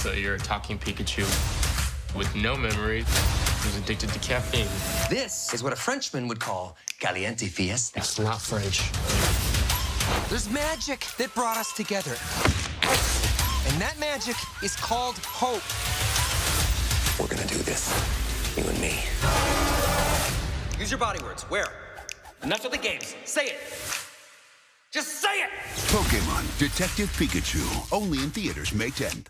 So you're a talking Pikachu with no memory who's addicted to caffeine. This is what a Frenchman would call caliente fiesta. It's not French. There's magic that brought us together. And that magic is called hope. We're gonna do this, you and me. Use your body words. Where? Enough of the games. Say it. Just say it! Pokemon Detective Pikachu, only in theaters May 10th.